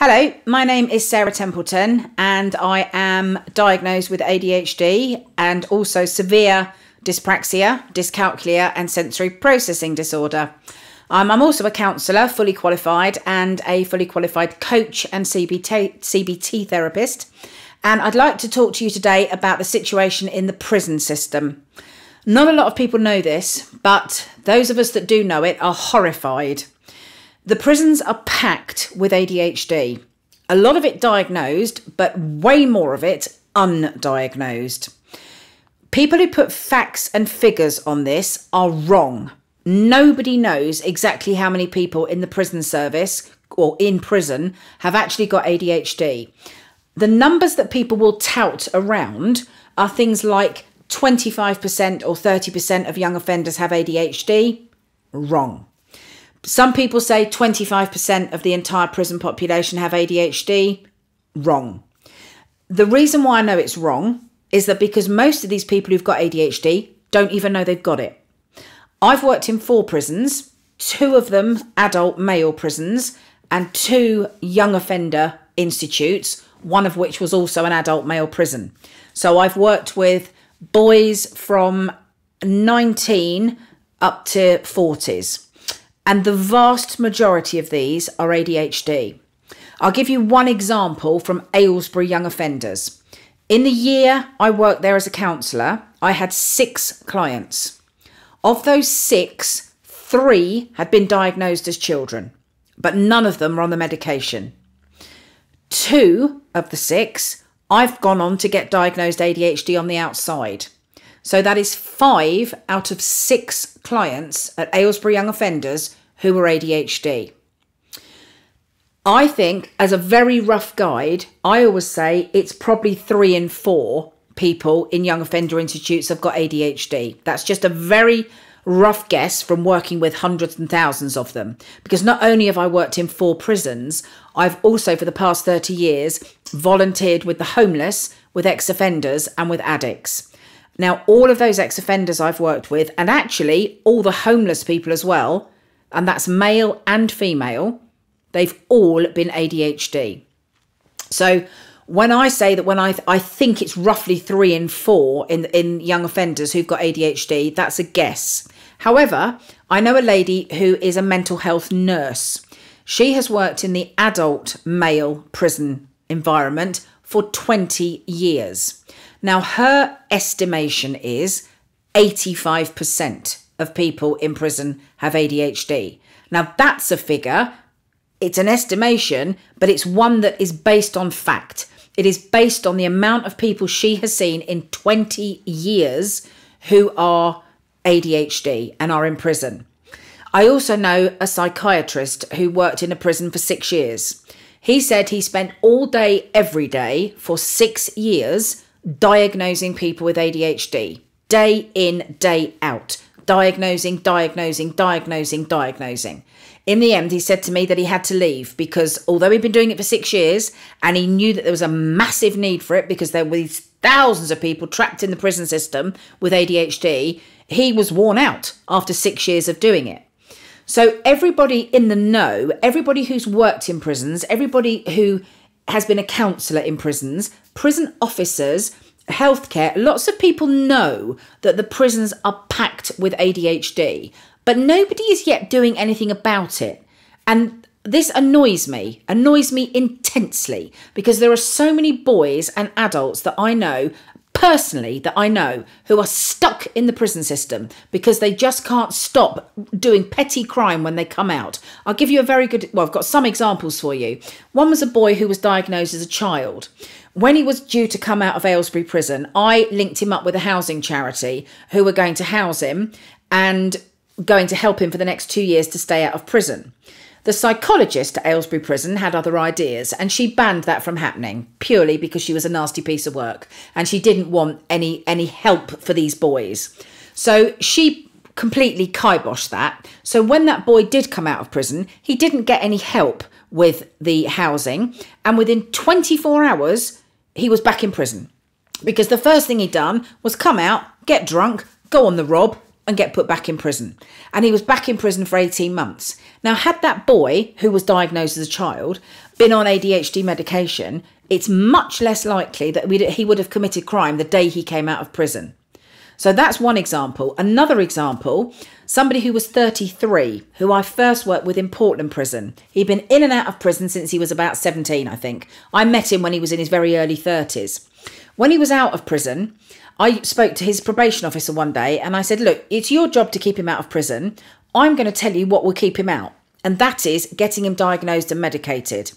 Hello, my name is Sarah Templeton, and I am diagnosed with ADHD and also severe dyspraxia, dyscalculia, and sensory processing disorder. Um, I'm also a counsellor, fully qualified, and a fully qualified coach and CBT, CBT therapist. And I'd like to talk to you today about the situation in the prison system. Not a lot of people know this, but those of us that do know it are horrified. The prisons are packed with ADHD. A lot of it diagnosed, but way more of it undiagnosed. People who put facts and figures on this are wrong. Nobody knows exactly how many people in the prison service or in prison have actually got ADHD. The numbers that people will tout around are things like 25% or 30% of young offenders have ADHD. Wrong. Some people say 25% of the entire prison population have ADHD. Wrong. The reason why I know it's wrong is that because most of these people who've got ADHD don't even know they've got it. I've worked in four prisons, two of them adult male prisons, and two young offender institutes, one of which was also an adult male prison. So I've worked with boys from 19 up to 40s and the vast majority of these are ADHD. I'll give you one example from Aylesbury Young Offenders. In the year I worked there as a counsellor, I had six clients. Of those six, three had been diagnosed as children, but none of them were on the medication. Two of the six, I've gone on to get diagnosed ADHD on the outside. So that is five out of six clients at Aylesbury Young Offenders who were ADHD. I think, as a very rough guide, I always say it's probably three in four people in young offender institutes have got ADHD. That's just a very rough guess from working with hundreds and thousands of them. Because not only have I worked in four prisons, I've also, for the past 30 years, volunteered with the homeless, with ex offenders, and with addicts. Now, all of those ex offenders I've worked with, and actually all the homeless people as well, and that's male and female, they've all been ADHD. So when I say that when I I think it's roughly three in four in in young offenders who've got ADHD, that's a guess. However, I know a lady who is a mental health nurse. She has worked in the adult male prison environment for 20 years. Now her estimation is 85% of people in prison have ADHD. Now, that's a figure, it's an estimation, but it's one that is based on fact. It is based on the amount of people she has seen in 20 years who are ADHD and are in prison. I also know a psychiatrist who worked in a prison for six years. He said he spent all day, every day, for six years diagnosing people with ADHD, day in, day out diagnosing, diagnosing, diagnosing, diagnosing. In the end, he said to me that he had to leave because although he'd been doing it for six years and he knew that there was a massive need for it because there were these thousands of people trapped in the prison system with ADHD, he was worn out after six years of doing it. So, everybody in the know, everybody who's worked in prisons, everybody who has been a counsellor in prisons, prison officers, healthcare, lots of people know that the prisons are packed with ADHD, but nobody is yet doing anything about it. And this annoys me, annoys me intensely, because there are so many boys and adults that I know personally that I know who are stuck in the prison system because they just can't stop doing petty crime when they come out. I'll give you a very good, well, I've got some examples for you. One was a boy who was diagnosed as a child. When he was due to come out of Aylesbury prison, I linked him up with a housing charity who were going to house him and going to help him for the next two years to stay out of prison. The psychologist at Aylesbury Prison had other ideas, and she banned that from happening purely because she was a nasty piece of work and she didn't want any any help for these boys. So she completely kiboshed that. So when that boy did come out of prison, he didn't get any help with the housing, and within 24 hours, he was back in prison. Because the first thing he'd done was come out, get drunk, go on the rob, and get put back in prison. And he was back in prison for 18 months. Now, had that boy, who was diagnosed as a child, been on ADHD medication, it's much less likely that he would have committed crime the day he came out of prison. So that's one example. Another example, somebody who was 33, who I first worked with in Portland prison. He'd been in and out of prison since he was about 17, I think. I met him when he was in his very early 30s. When he was out of prison, I spoke to his probation officer one day and I said, Look, it's your job to keep him out of prison. I'm going to tell you what will keep him out, and that is getting him diagnosed and medicated.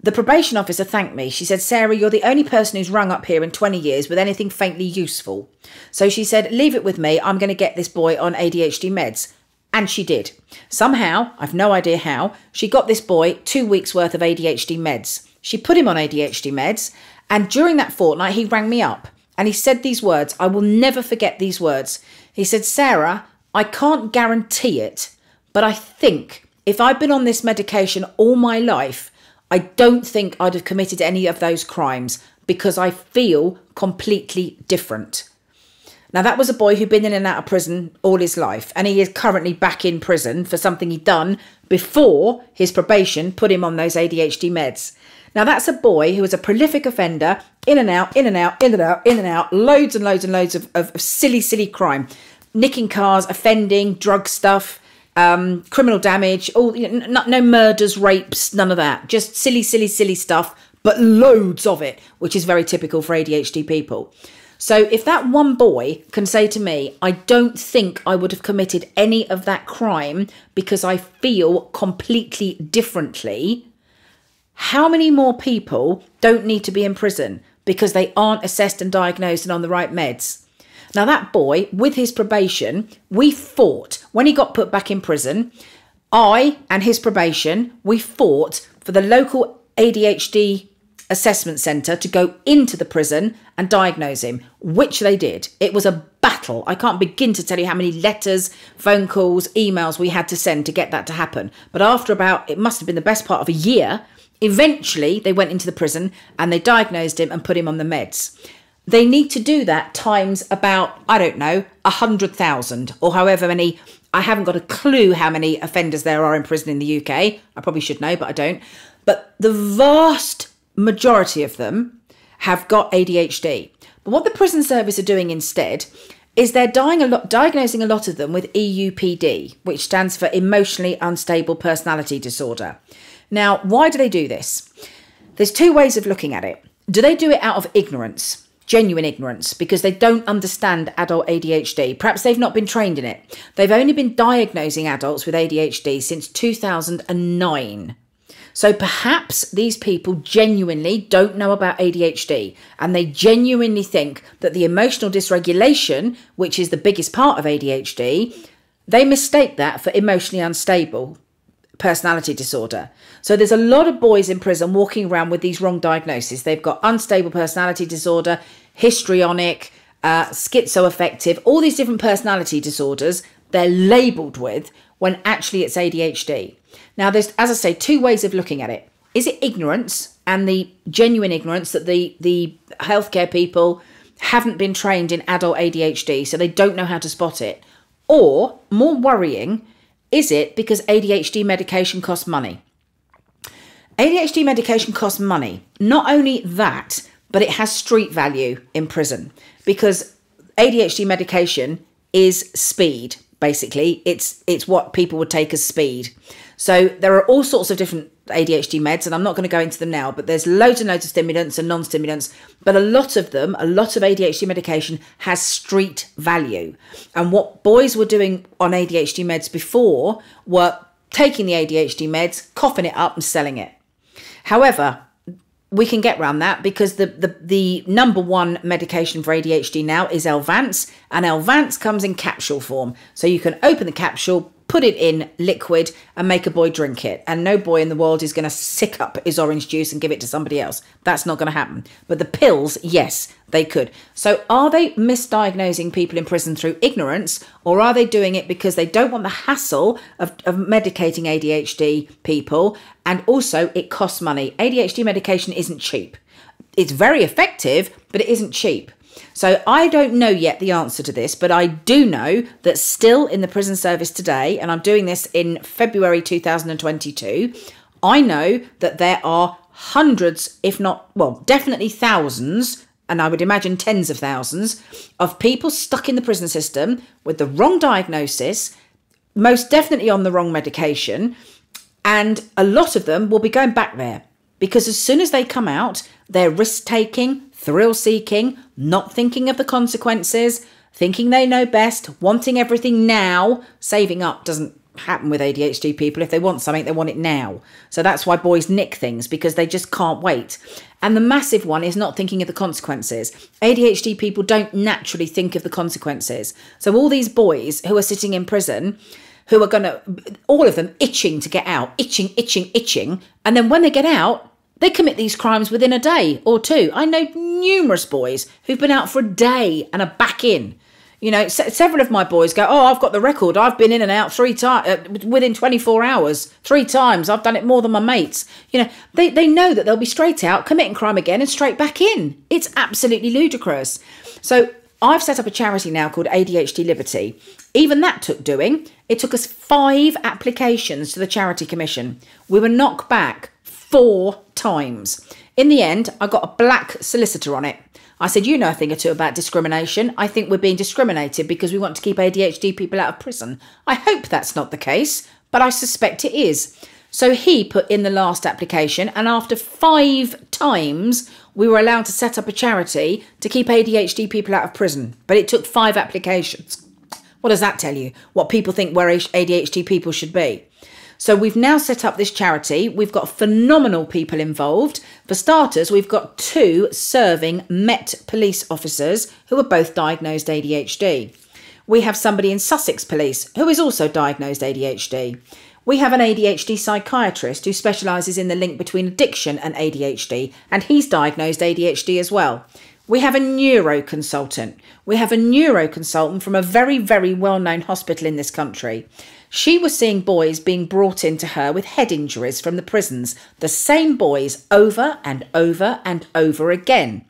The probation officer thanked me. She said, Sarah, you're the only person who's rung up here in 20 years with anything faintly useful. So she said, Leave it with me. I'm going to get this boy on ADHD meds. And she did. Somehow, I've no idea how, she got this boy two weeks' worth of ADHD meds. She put him on ADHD meds. And during that fortnight, he rang me up and he said these words. I will never forget these words. He said, Sarah, I can't guarantee it, but I think if I'd been on this medication all my life, I don't think I'd have committed any of those crimes because I feel completely different. Now, that was a boy who'd been in and out of prison all his life, and he is currently back in prison for something he'd done before his probation put him on those ADHD meds. Now, that's a boy who was a prolific offender, in and out, in and out, in and out, in and out, loads and loads and loads of, of, of silly, silly crime. Nicking cars, offending, drug stuff, um, criminal damage, all you know, no, no murders, rapes, none of that. Just silly, silly, silly stuff, but loads of it, which is very typical for ADHD people. So if that one boy can say to me, I don't think I would have committed any of that crime because I feel completely differently, how many more people don't need to be in prison because they aren't assessed and diagnosed and on the right meds? Now, that boy, with his probation, we fought when he got put back in prison. I and his probation, we fought for the local ADHD assessment centre to go into the prison and diagnose him, which they did. It was a battle. I can't begin to tell you how many letters, phone calls, emails we had to send to get that to happen. But after about, it must have been the best part of a year, eventually they went into the prison and they diagnosed him and put him on the meds they need to do that times about, I don't know, a hundred thousand or however many. I haven't got a clue how many offenders there are in prison in the UK. I probably should know, but I don't. But the vast majority of them have got ADHD. But what the prison service are doing instead is they're dying a lot, diagnosing a lot of them with EUPD, which stands for emotionally unstable personality disorder. Now, why do they do this? There's two ways of looking at it. Do they do it out of ignorance? genuine ignorance because they don't understand adult ADHD. Perhaps they've not been trained in it. They've only been diagnosing adults with ADHD since 2009. So perhaps these people genuinely don't know about ADHD and they genuinely think that the emotional dysregulation, which is the biggest part of ADHD, they mistake that for emotionally unstable personality disorder. So there's a lot of boys in prison walking around with these wrong diagnoses. They've got unstable personality disorder, histrionic, uh, schizoaffective, all these different personality disorders they're labeled with when actually it's ADHD. Now, there's, as I say, two ways of looking at it. Is it ignorance and the genuine ignorance that the, the healthcare people haven't been trained in adult ADHD, so they don't know how to spot it? Or, more worrying, is it because ADHD medication costs money? ADHD medication costs money. Not only that, but it has street value in prison because ADHD medication is speed basically it's it's what people would take as speed so there are all sorts of different ADHD meds and I'm not going to go into them now but there's loads and loads of stimulants and non-stimulants but a lot of them a lot of ADHD medication has street value and what boys were doing on ADHD meds before were taking the ADHD meds coughing it up and selling it however we can get around that because the, the, the number one medication for ADHD now is Elvanse, and Elvanse comes in capsule form. So you can open the capsule, put it in liquid and make a boy drink it. And no boy in the world is going to sick up his orange juice and give it to somebody else. That's not going to happen. But the pills, yes, they could. So are they misdiagnosing people in prison through ignorance or are they doing it because they don't want the hassle of, of medicating ADHD people? And also, it costs money. ADHD medication isn't cheap. It's very effective, but it isn't cheap. So I don't know yet the answer to this, but I do know that still in the prison service today, and I'm doing this in February 2022, I know that there are hundreds, if not, well, definitely thousands, and I would imagine tens of thousands, of people stuck in the prison system with the wrong diagnosis, most definitely on the wrong medication, and a lot of them will be going back there. Because as soon as they come out, they're risk taking, thrill seeking, not thinking of the consequences, thinking they know best, wanting everything now. Saving up doesn't happen with ADHD people. If they want something, they want it now. So that's why boys nick things because they just can't wait. And the massive one is not thinking of the consequences. ADHD people don't naturally think of the consequences. So all these boys who are sitting in prison, who are going to, all of them itching to get out, itching, itching, itching. And then when they get out, they commit these crimes within a day or two. I know numerous boys who've been out for a day and are back in. You know, several of my boys go, "Oh, I've got the record. I've been in and out three times uh, within 24 hours, three times. I've done it more than my mates." You know, they they know that they'll be straight out, committing crime again, and straight back in. It's absolutely ludicrous. So I've set up a charity now called ADHD Liberty. Even that took doing. It took us five applications to the Charity Commission. We were knocked back four times. In the end, I got a black solicitor on it. I said, You know a thing or two about discrimination. I think we're being discriminated because we want to keep ADHD people out of prison. I hope that's not the case, but I suspect it is. So he put in the last application, and after five times, we were allowed to set up a charity to keep ADHD people out of prison. But it took five applications. What does that tell you? What people think where ADHD people should be? So we've now set up this charity. We've got phenomenal people involved. For starters, we've got two serving Met police officers who are both diagnosed ADHD. We have somebody in Sussex Police who is also diagnosed ADHD. We have an ADHD psychiatrist who specialises in the link between addiction and ADHD, and he's diagnosed ADHD as well. We have a neuro consultant. We have a neuro consultant from a very, very well known hospital in this country. She was seeing boys being brought into her with head injuries from the prisons, the same boys over and over and over again.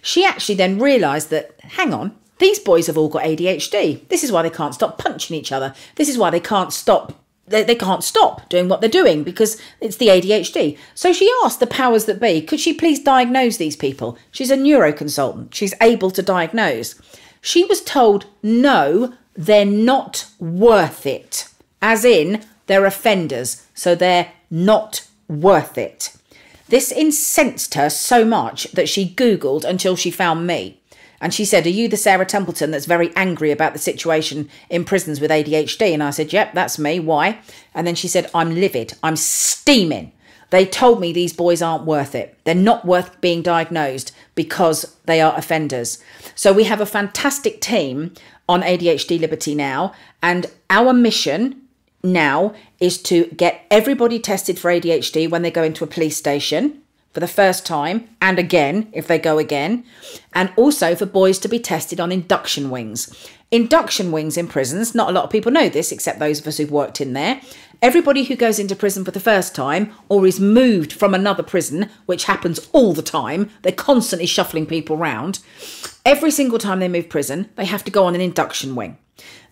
She actually then realised that, hang on, these boys have all got ADHD. This is why they can't stop punching each other. This is why they can't stop they, they can't stop doing what they're doing because it's the ADHD. So she asked the powers that be, could she please diagnose these people? She's a neuroconsultant. She's able to diagnose. She was told, no, they're not worth it as in they're offenders, so they're not worth it. This incensed her so much that she Googled until she found me. And she said, Are you the Sarah Templeton that's very angry about the situation in prisons with ADHD? And I said, Yep, that's me. Why? And then she said, I'm livid. I'm steaming. They told me these boys aren't worth it. They're not worth being diagnosed because they are offenders. So we have a fantastic team on ADHD Liberty now. And our mission now is to get everybody tested for ADHD when they go into a police station for the first time and again if they go again, and also for boys to be tested on induction wings. Induction wings in prisons, not a lot of people know this except those of us who've worked in there. Everybody who goes into prison for the first time or is moved from another prison, which happens all the time, they're constantly shuffling people around. Every single time they move prison, they have to go on an induction wing.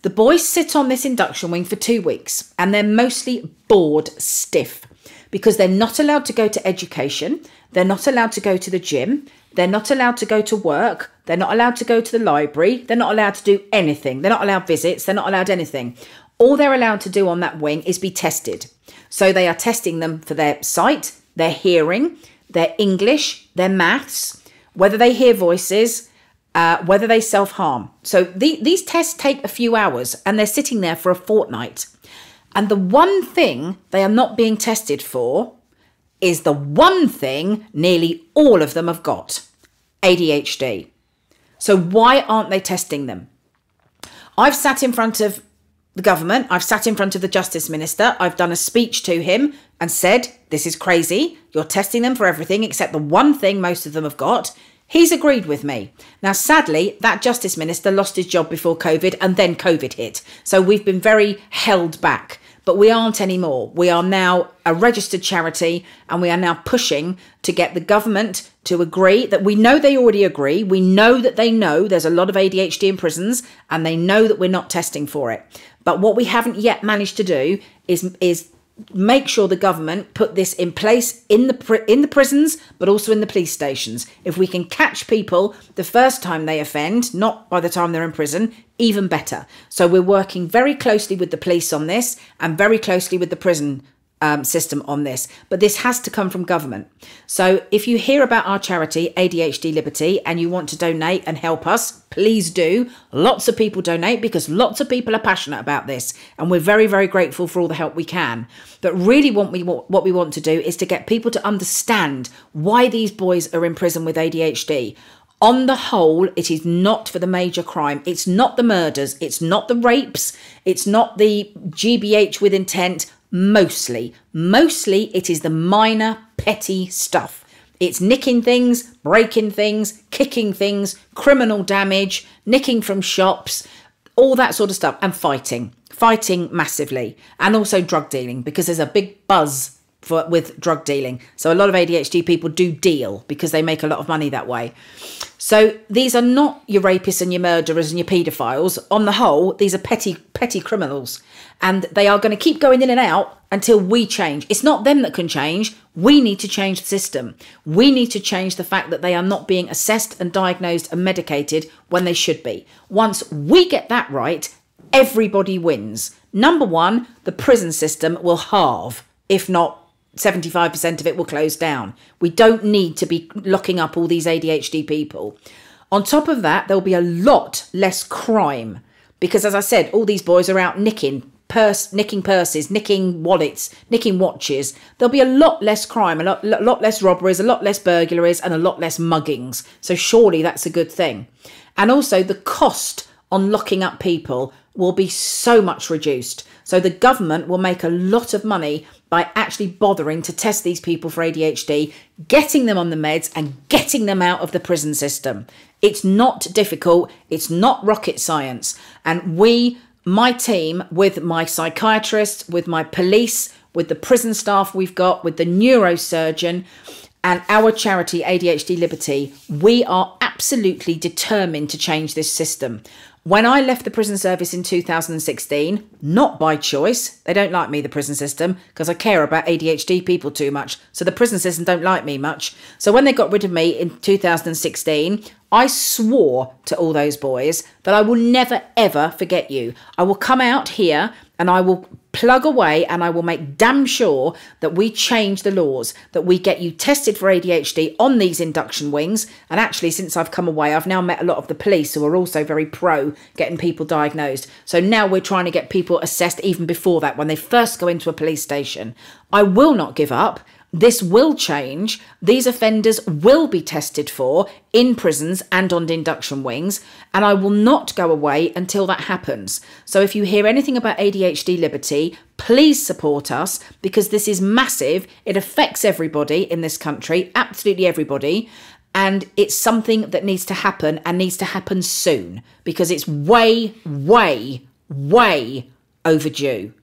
The boys sit on this induction wing for two weeks and they're mostly bored stiff because they're not allowed to go to education, they're not allowed to go to the gym, they're not allowed to go to work, they're not allowed to go to the library, they're not allowed to do anything, they're not allowed visits, they're not allowed anything. All they're allowed to do on that wing is be tested. So they are testing them for their sight, their hearing, their English, their maths, whether they hear voices, uh, whether they self harm. So the, these tests take a few hours and they're sitting there for a fortnight. And the one thing they are not being tested for is the one thing nearly all of them have got ADHD. So why aren't they testing them? I've sat in front of the government, I've sat in front of the Justice Minister, I've done a speech to him and said, This is crazy. You're testing them for everything except the one thing most of them have got He's agreed with me. Now, sadly, that Justice Minister lost his job before COVID and then COVID hit. So we've been very held back. But we aren't anymore. We are now a registered charity and we are now pushing to get the government to agree that we know they already agree. We know that they know there's a lot of ADHD in prisons and they know that we're not testing for it. But what we haven't yet managed to do is is make sure the government put this in place in the in the prisons but also in the police stations. If we can catch people the first time they offend not by the time they're in prison even better. So we're working very closely with the police on this and very closely with the prison um, system on this, but this has to come from government. So if you hear about our charity, ADHD Liberty, and you want to donate and help us, please do. Lots of people donate because lots of people are passionate about this, and we're very, very grateful for all the help we can. But really, what we what we want to do is to get people to understand why these boys are in prison with ADHD. On the whole, it is not for the major crime. It's not the murders. It's not the rapes. It's not the GBH with intent Mostly. Mostly it is the minor, petty stuff. It's nicking things, breaking things, kicking things, criminal damage, nicking from shops, all that sort of stuff, and fighting. Fighting massively. And also drug dealing because there's a big buzz for, with drug dealing. So a lot of ADHD people do deal because they make a lot of money that way. So these are not your rapists and your murderers and your paedophiles. On the whole, these are petty petty criminals and they are going to keep going in and out until we change. It's not them that can change. We need to change the system. We need to change the fact that they are not being assessed and diagnosed and medicated when they should be. Once we get that right, everybody wins. Number one, the prison system will halve, if not 75% of it will close down. We don't need to be locking up all these ADHD people. On top of that, there'll be a lot less crime because, as I said, all these boys are out nicking, purse, nicking purses, nicking wallets, nicking watches. There'll be a lot less crime, a lot, a lot less robberies, a lot less burglaries, and a lot less muggings. So, surely that's a good thing. And also, the cost on locking up people will be so much reduced. So, the government will make a lot of money by actually bothering to test these people for ADHD, getting them on the meds, and getting them out of the prison system. It's not difficult, it's not rocket science. And we, my team, with my psychiatrist, with my police, with the prison staff we've got, with the neurosurgeon, and our charity ADHD Liberty, we are absolutely determined to change this system. When I left the prison service in 2016, not by choice, they don't like me, the prison system, because I care about ADHD people too much. So the prison system don't like me much. So when they got rid of me in 2016, I swore to all those boys that I will never ever forget you. I will come out here and I will plug away and I will make damn sure that we change the laws, that we get you tested for ADHD on these induction wings. And actually, since I've come away, I've now met a lot of the police who are also very pro getting people diagnosed. So now we're trying to get people assessed even before that when they first go into a police station. I will not give up. This will change. These offenders will be tested for in prisons and on induction wings, and I will not go away until that happens. So if you hear anything about ADHD Liberty, please support us because this is massive. It affects everybody in this country, absolutely everybody. And it's something that needs to happen and needs to happen soon because it's way, way, way overdue.